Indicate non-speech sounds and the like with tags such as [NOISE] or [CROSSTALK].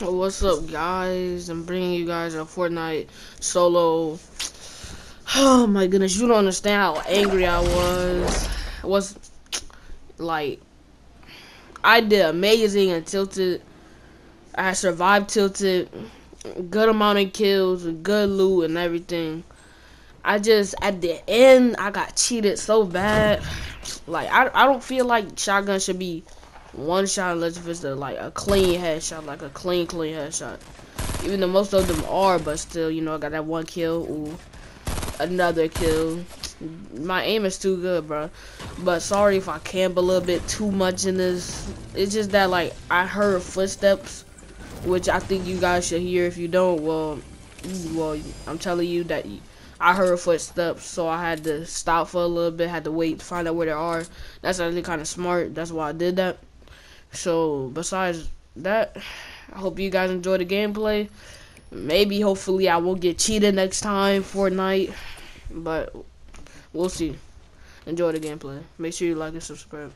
What's up, guys? I'm bringing you guys a Fortnite solo. [SIGHS] Oh my goodness, you don't understand how angry I was. I was like, I did amazing and tilted. I survived tilted, good amount of kills, good loot and everything. I just at the end I got cheated so bad. Like I I don't feel like shotgun should be one shot unless if it's a, like a clean headshot, like a clean clean headshot. Even though most of them are, but still, you know, I got that one kill. Ooh, another kill. My aim is too good, bro. But sorry if I camp a little bit too much in this. It's just that like I heard footsteps, which I think you guys should hear. If you don't, well, well, I'm telling you that I heard footsteps, so I had to stop for a little bit, had to wait to find out where they are. That's actually kind of smart. That's why I did that. So, besides that, I hope you guys enjoy the gameplay. Maybe, hopefully, I won't get cheated next time, Fortnite. But, we'll see. Enjoy the gameplay. Make sure you like and subscribe.